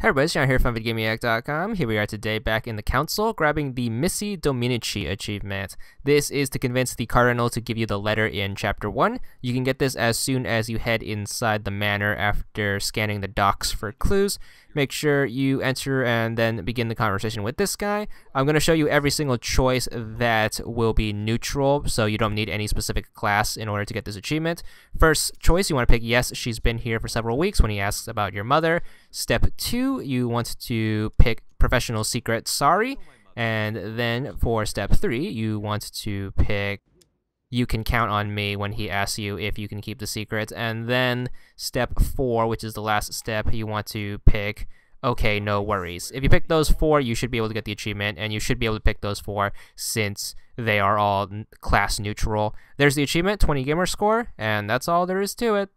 Hey everybody, it's John here from VidGamiac.com. Here we are today back in the council, grabbing the Missi Dominici achievement. This is to convince the Cardinal to give you the letter in Chapter 1. You can get this as soon as you head inside the manor after scanning the docks for clues. Make sure you enter and then begin the conversation with this guy. I'm going to show you every single choice that will be neutral, so you don't need any specific class in order to get this achievement. First choice, you want to pick yes, she's been here for several weeks when he asks about your mother. Step 2, you want to pick professional secret sorry. And then for step 3, you want to pick you can count on me when he asks you if you can keep the secret. And then step four, which is the last step, you want to pick okay, no worries. If you pick those four, you should be able to get the achievement, and you should be able to pick those four since they are all class neutral. There's the achievement, 20 gamer score, and that's all there is to it.